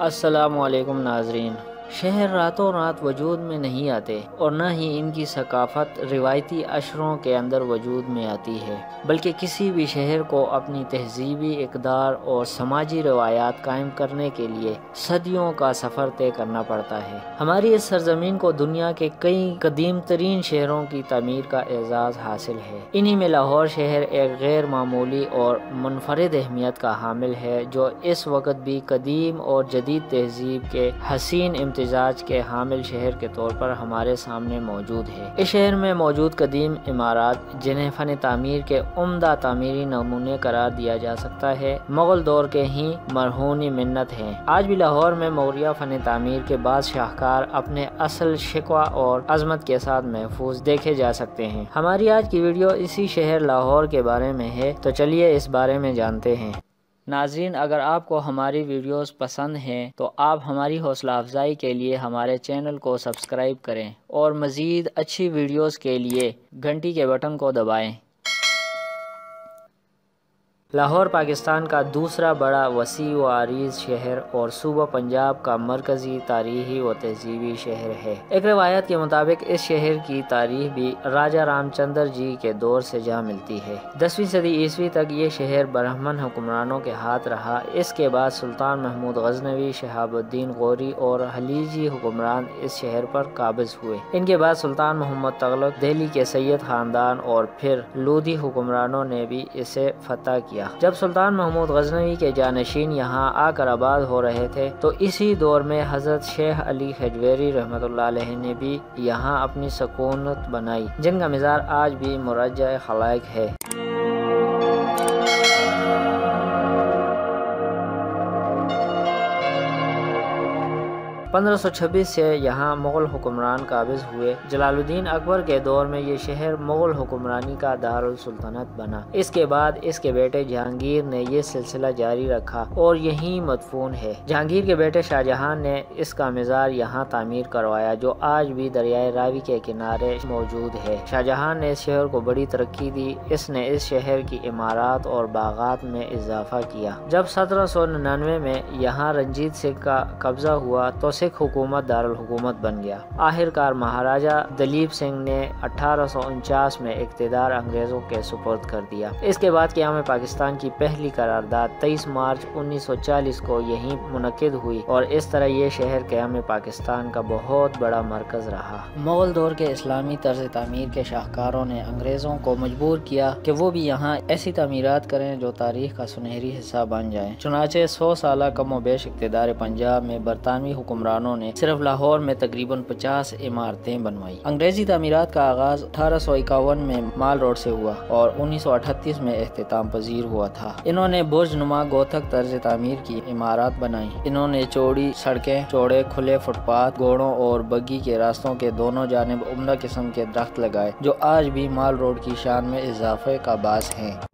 असलकुम नाजरीन शहर रातों रात वजूद में नहीं आते और न ही इनकी सकाफत रिवायती अशरों के अंदर वजूद में आती है, बल्कि किसी भी शहर को अपनी तहजीबी इकदार और समाजी रवायात कायम करने के लिए सदियों का सफ़र तय करना पड़ता है। हमारी इस सरजमीन को दुनिया के कई कदीम तरीन शहरों की तमीर का एजाज़ हासिल है। इन्हीं में लाहौर शहर एक गैर मामूली और मुनफरद अहमियत का हामिल है, जो इस वक्त भी कदीम और जदीद तहजीब के हसीन इम्तजाज के हामिल शहर के तौर पर हमारे सामने मौजूद है। इस शहर में मौजूद कदीम इमारत, जिन्हें फ़न तामीर के उम्दा तमीरी नमूने करार दिया जा सकता है, मुगल दौर के ही मरहूनी मन्नत है। आज भी लाहौर में मौर्य फ़न तमीर के बाद शाहकार अपने असल शिकवा और अजमत के साथ महफूज देखे जा सकते हैं। हमारी आज की वीडियो इसी शहर लाहौर के बारे में है तो चलिए इस बारे में जानते हैं। नाजरीन, अगर आपको हमारी वीडियोस पसंद हैं तो आप हमारी हौसला अफजाई के लिए हमारे चैनल को सब्सक्राइब करें और मज़ीद अच्छी वीडियोस के लिए घंटी के बटन को दबाएँ। लाहौर, पाकिस्तान का दूसरा बड़ा वसी व आरीज शहर और सूबा पंजाब का मरकज़ी तारीखी व तहजीबी शहर है। एक रवायत के मुताबिक, इस शहर की तारीख भी राजा रामचंद्र जी के दौर से जा मिलती है। दसवीं सदी ईस्वी तक ये शहर ब्राह्मण हुक्मरानों के हाथ रहा। इसके बाद सुल्तान महमूद गजनवी, शहाबुद्दीन गौरी और हलीजी हुक्मरान इस शहर पर काबिज हुए। इनके बाद सुल्तान मोहम्मद तगलक, दिल्ली के सैयद खानदान और फिर लोधी हुक्मरानों ने भी इसे फतह किया। किया। जब सुल्तान महमूद गजनवी के जानशीन यहाँ आकर आबाद हो रहे थे तो इसी दौर में हज़रत शेख अली हजवेरी रहमत ने भी यहाँ अपनी सकूनत बनाई, जिनका मिजार आज भी मुराज खलाइक है। 1526 से यहाँ मुग़ल हुक्मरान काबिज हुए। जलालुद्दीन अकबर के दौर में ये शहर मुग़ल हुक्मरानी का दारुल सुल्तानत बना। इसके बाद इसके बेटे जहांगीर ने ये सिलसिला जारी रखा और यही मदफून है। जहांगीर के बेटे शाहजहां ने इसका मज़ार यहाँ तामीर करवाया, जो आज भी दरियाए रावी के किनारे मौजूद है। शाहजहां ने इस शहर को बड़ी तरक्की दी। इसने इस शहर की इमारत और बागात में इजाफा किया। जब सत्रह सौ निन्यानवे में यहाँ रंजीत सिंह का कब्जा हुआ तो सिख हुकूमत दारकूमत बन गया। आखिरकार महाराजा दलीप सिंह ने अठारह सौ उनचास में इकतदार अंग्रेज़ों के सुपुर्द कर दिया। इसके बाद क्याम पाकिस्तान की पहली करारदाद 23 मार्च 1940 को यहीं मुनद हुई और इस तरह ये शहर क्याम पाकिस्तान का बहुत बड़ा मरकज रहा। मुगल दौर के इस्लामी तर्ज तमीर के शाहकारों ने अंग्रेज़ों को मजबूर किया कि वो भी यहाँ ऐसी तमीरत करें जो तारीख का सुनहरी हिस्सा बन जाए। चुनाचे सौ साल कमो बेश इकतदार पंजाब में बरतानवी हुक्मरान हुक्मरानों ने सिर्फ़ लाहौर में तकरीबन पचास इमारतें बनवाई। अंग्रेज़ी तमीरत का आगाज़ अठारह सौ इक्यावन में माल रोड से हुआ और उन्नीस सौ अठतीस में अख्ताम पजीर हुआ था। इन्होंने बुर्ज नुमा गोथक तर्ज तमीर की इमारत बनाई। इन्होंने चौड़ी सड़कें, चौड़े खुले फुटपाथ, घोड़ों और बग्गी के रास्तों के दोनों जानब उमदा किस्म के दरख्त लगाए, जो आज भी माल रोड की शान में इजाफे का बास है।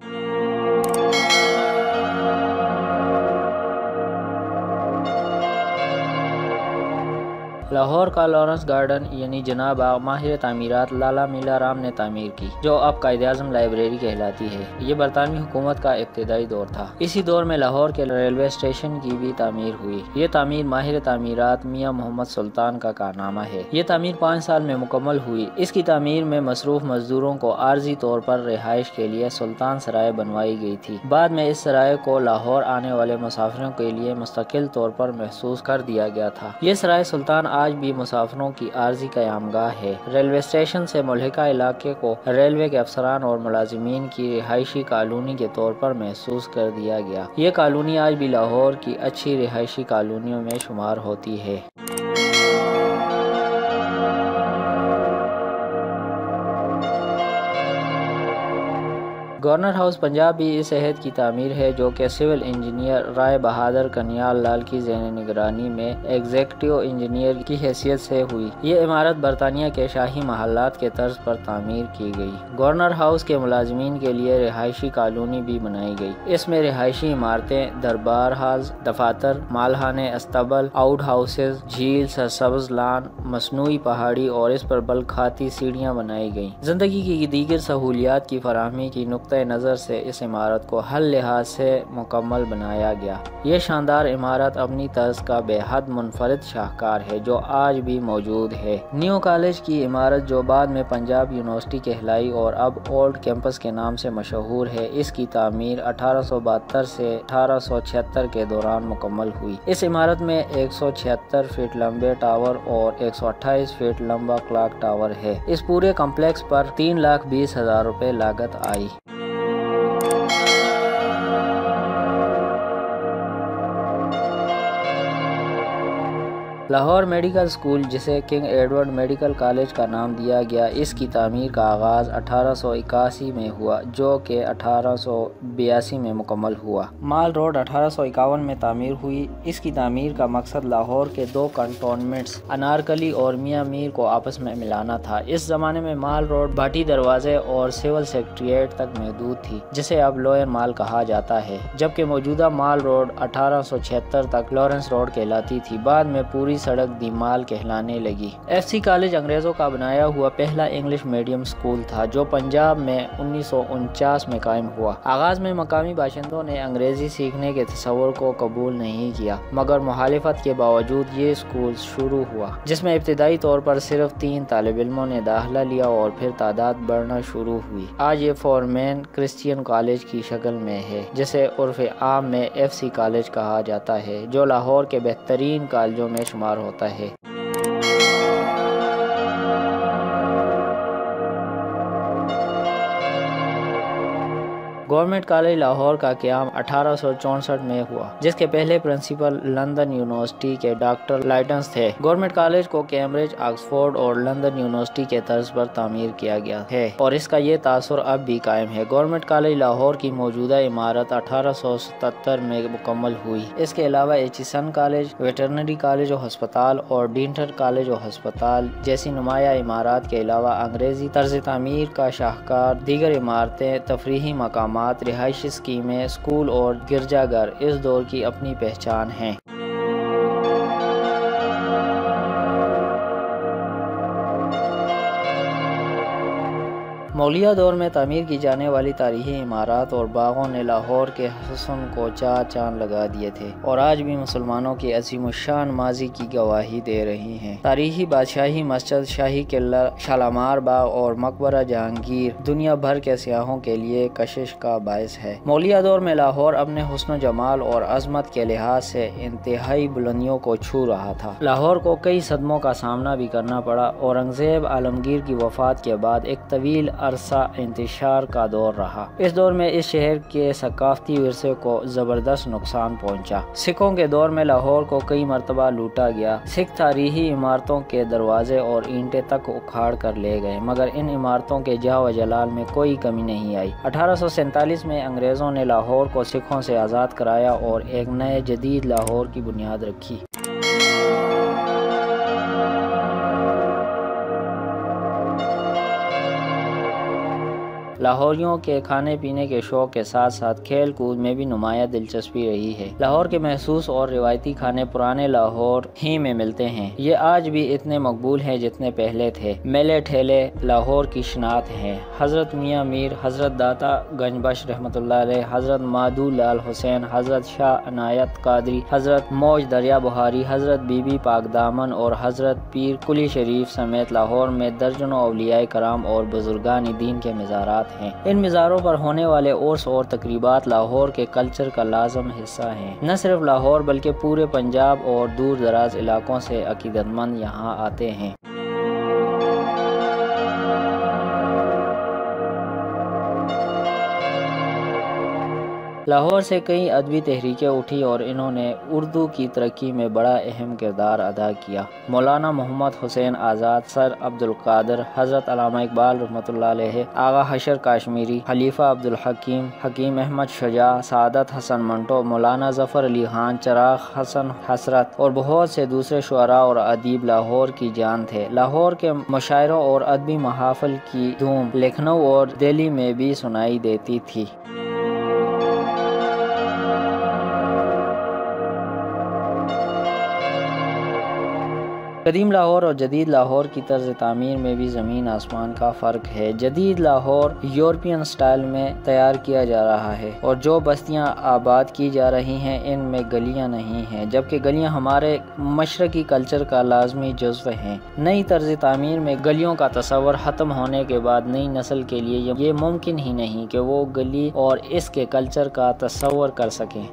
लाहौर का लॉरेंस गार्डन, यानी जनाब माहिर तमीरत लाला मीला राम ने तमीर की, जो अब कायद अजम लाइब्रेरी कहलाती है। ये बरतानवी हुकूमत का इब्तदाई दौर था। इसी दौर में लाहौर के रेलवे स्टेशन की भी तमीर हुई। ये तमीर माहिर तमीरत मियाँ मोहम्मद सुल्तान का कारनामा है। ये तमीर पाँच साल में मुकम्मल हुई। इसकी तमीर में मसरूफ मजदूरों को आर्जी तौर पर रिहाइश के लिए सुल्तान सराय बनवाई गई थी। बाद में इस सराय को लाहौर आने वाले मुसाफिरों के लिए मुस्तकिल तौर पर महसूस कर दिया गया था। ये सराय सुल्तान आज भी मुसाफरों की आर्जी क्यामगाह है। रेलवे स्टेशन से मुलहका इलाके को रेलवे के अफसरान और मुलाजमीन की रिहायशी कॉलोनी के तौर पर महसूस कर दिया गया। ये कॉलोनी आज भी लाहौर की अच्छी रिहायशी कॉलोनियों में शुमार होती है। गवर्नर हाउस पंजाब भी इस अहद की तमीर है, जो कि सिविल इंजीनियर राय बहादुर कन्याल लाल की जहन निगरानी में एग्जेक्टिव इंजीनियर की हैसियत से हुई। ये इमारत बरतानिया के शाही महल्लात के तर्ज पर तामीर की गई। गवर्नर हाउस के मुलाजमीन के लिए रिहायशी कॉलोनी भी बनाई गई। इसमें रिहायशी इमारतें, दरबार हाल दफातर, मालहाने, अस्तबल आउट हाउसेज झील, सरसब्ज, लान मसनू पहाड़ी और इस पर बलखाती सीढ़ियाँ बनाई गई। ज़िंदगी की दीगर सहूलियात की फरहमी की नुकता नज़र से इस इमारत को हर लिहाज से मुकम्मल बनाया गया। ये शानदार इमारत अपनी तर्ज का बेहद मुनफरद शाहकार है, जो आज भी मौजूद है। न्यू कॉलेज की इमारत जो बाद में पंजाब यूनिवर्सिटी कहलाई और अब ओल्ड कैंपस के नाम से मशहूर है, इसकी तमीर अठारह से अठारह के दौरान मुकम्मल हुई। इस इमारत में एक फीट लंबे टावर और एक फीट लंबा क्लाक टावर है। इस पूरे कम्प्लेक्स पर तीन लाख बीस हज़ार रुपए लागत आई। लाहौर मेडिकल स्कूल, जिसे किंग एडवर्ड मेडिकल कॉलेज का नाम दिया गया, इसकी तमीर का आगाज़ अठारह में हुआ, जो कि अठारह सौ बयासी में मुकम्मल हुआ। माल रोड अठारह सौ इक्यावन में तामीर हुई। इसकी तमीर का मकसद लाहौर के दो कंटोनमेंट्स, अनारकली और मियाँ मीर को आपस में मिलाना था। इस ज़माने में माल रोड भाटी दरवाजे और सिविल सेक्रट्रिएट तक महदूद थी, जिसे अब लोयर माल कहा जाता है, जबकि मौजूदा माल रोड अठारह तक लॉरेंस रोड कहलाती थी। बाद में पूरी सड़क दीमाल कहलाने लगी। एफ़ सी कॉलेज अंग्रेज़ों का बनाया हुआ पहला इंग्लिश मीडियम स्कूल था, जो पंजाब में उन्नीस सौ उनचास में कायम हुआ। आगाज़ में मकामी बाशिंदों ने अंग्रेज़ी सीखने के तस्वर को कबूल नहीं किया, मगर मुखालफत के बावजूद ये स्कूल शुरू हुआ, जिसमें इब्तदाई तौर पर सिर्फ़ तीन तालब इलमों ने दाखिला लिया और फिर तादाद बढ़ना शुरू हुई। आज ये फॉरमैन क्रिश्चियन कॉलेज की शक्ल में है, जिसे उर्फ़ आम में एफ़ सी कॉलेज कहा जाता है, जो लाहौर के बेहतरीन कॉलेजों में शुमार शुमार होता है। गवर्नमेंट कॉलेज लाहौर का क्याम अठारह में हुआ, जिसके पहले प्रिंसिपल लंदन यूनिवर्सिटी के डॉक्टर लाइटन्स थे। गवर्नमेंट कॉलेज को कैम्ब्रिज, ऑक्सफोर्ड और लंदन यूनिवर्सिटी के तर्ज पर तामीर किया गया है, और इसका ये तासर अब भी कायम है। गवर्नमेंट कॉलेज लाहौर की मौजूदा इमारत अठारह में मुकम्मल हुई। इसके अलावा एचिसन कॉलेज, वेटरनरी कॉलेज और हस्पताल और डिंटर कॉलेज और हस्पताल जैसी नुमाया इमारत के अलावा अंग्रेज़ी तर्ज तमीर का शाहकार, दीगर इमारतें तफरी मकाम रिहायशी स्कीमें स्कूल और गिरजाघर इस दौर की अपनी पहचान हैं। मौलिया दौर में तमीर की जाने वाली तारीखी इमारत और बागों ने लाहौर के हसन को चार चाँद लगा दिए थे और आज भी मुसलमानों की अजीम शान माजी की गवाही दे रही हैं। तारीखी बादशाही मस्जिद शाही किला, शालामार बाग और मकबरा जहांगीर दुनिया भर के सियाहों के लिए कशिश का बायस है। मौलिया दौर में लाहौर अपने हुसन जमाल और अजमत के लिहाज से इंतहाई बुलंदियों को छू रहा था। लाहौर को कई सदमों का सामना भी करना पड़ा। औरंगज़ेब आलमगीर की वफात के बाद एक तवील अरसा इंतशार का दौर रहा। इस दौर में इस शहर के सकाफती विरसे को ज़बरदस्त नुकसान पहुँचा। सिखों के दौर में लाहौर को कई मरतबा लूटा गया। सिख तारीखी इमारतों के दरवाजे और ईंटें तक उखाड़ कर ले गए, मगर इन इमारतों के जहा व जलाल में कोई कमी नहीं आई। अठारह में अंग्रेज़ों ने लाहौर को सिखों से आज़ाद कराया और एक नए जदीद लाहौर की बुनियाद रखी। लाहौरियों के खाने पीने के शौक के साथ साथ खेल कूद में भी नुमाया दिलचस्पी रही है। लाहौर के महसूस और रिवायती खाने पुराने लाहौर ही में मिलते हैं। ये आज भी इतने मकबूल हैं जितने पहले थे। मेले ठेले लाहौर की शनात हैं। हज़रत मियाँ मीर, हज़रत दाता गंजबश रहमत हज़रत मादू लाल हुसैन, हज़रत शाह अनायत कादरी, हज़रत मौज दरिया बुहारी, हज़रत बीबी पाक दामन और हज़रत पीर कुली शरीफ समेत लाहौर में दर्जनों अलिया कराम और बुजुर्गान दीन के मज़ारात हैं। इन मज़ारों पर होने वाले उर्स और तकरीबा लाहौर के कल्चर का लाजम हिस्सा हैं। न सिर्फ़ लाहौर, बल्कि पूरे पंजाब और दूर दराज इलाकों से अकीदतमंद यहाँ आते हैं। लाहौर से कई अदबी तहरीकें उठी और इन्होंने उर्दू की तरक्की में बड़ा अहम किरदार अदा किया। मौलाना मोहम्मद हुसैन आज़ाद, सर अब्दुल कादर, हज़रत इकबाल रहमत आगा हशर काश्मीरी, खलीफा अब्दुल हकीम हकीम अहमद शजा, सादत हसन मंटो, मौलाना जफ़र अली खान, चराग हसन हसरत और बहुत से दूसरे शुरा और अदीब लाहौर की जान थे। लाहौर के मुशायरों और अदबी महाफल की धूम लखनऊ और दिल्ली में भी सुनाई देती थी। कदीम लाहौर और जदीद लाहौर की तर्ज तमीर में भी ज़मीन आसमान का फ़र्क है। जदीद लाहौर यूरोपियन स्टाइल में तैयार किया जा रहा है और जो बस्तियाँ आबाद की जा रही हैं, इनमें गलियाँ नहीं हैं, जबकि गलियाँ हमारे मशरकी कल्चर का लाजमी जज्व हैं। नई तर्ज तमीर में गलियों का तस्वर ख़त्म होने के बाद नई नस्ल के लिए ये मुमकिन ही नहीं कि वो गली और इसके कल्चर का तस्वर कर सकें।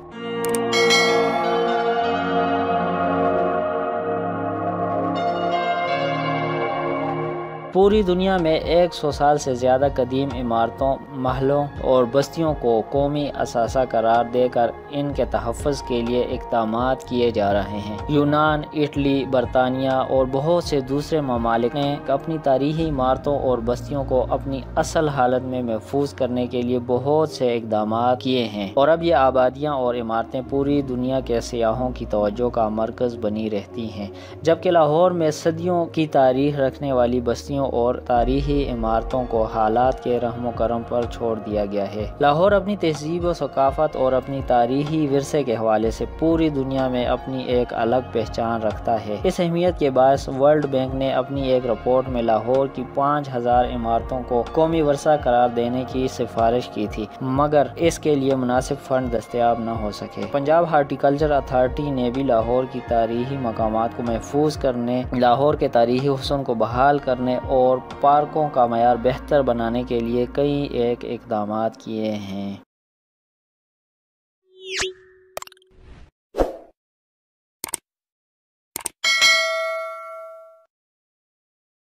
पूरी दुनिया में एक सौ साल से ज़्यादा कदीम इमारतों, महलों और बस्तियों को कौमी असासा करार देकर इनके तहफ़ के लिए इकदाम किए जा रहे हैं। यूनान, इटली, बरतानिया और बहुत से दूसरे ममालिक ने अपनी तारीखी इमारतों और बस्तियों को अपनी असल हालत में महफूज करने के लिए बहुत से इकदाम किए हैं। और अब ये आबादियाँ और इमारतें पूरी दुनिया के सयाहों की तवज्जो का मरकज़ बनी रहती हैं, जबकि लाहौर में सदियों की तारीख रखने वाली बस्तियों बस्तियों और तारीखी इमारतों को हालात के रहम करम पर छोड़ दिया गया है। लाहौर अपनी तहजीब व सकाफत और अपनी तारीखी विरसे के हवाले से पूरी दुनिया में अपनी एक अलग पहचान रखता है। इस अहमियत के बायस वर्ल्ड बैंक ने अपनी एक रिपोर्ट में लाहौर की पाँच हज़ार इमारतों को कौमी वर्षा करार देने की सिफारिश की थी, मगर इसके लिए मुनासिब फंड दस्तियाब न हो सके। पंजाब हार्टिकल्चर अथॉरिटी ने भी लाहौर की तारीखी मकाम को महफूज करने, लाहौर के तारीखी हसन को बहाल करने और पार्कों का मैार बेहतर बनाने के लिए कई एक इकदाम किए हैं।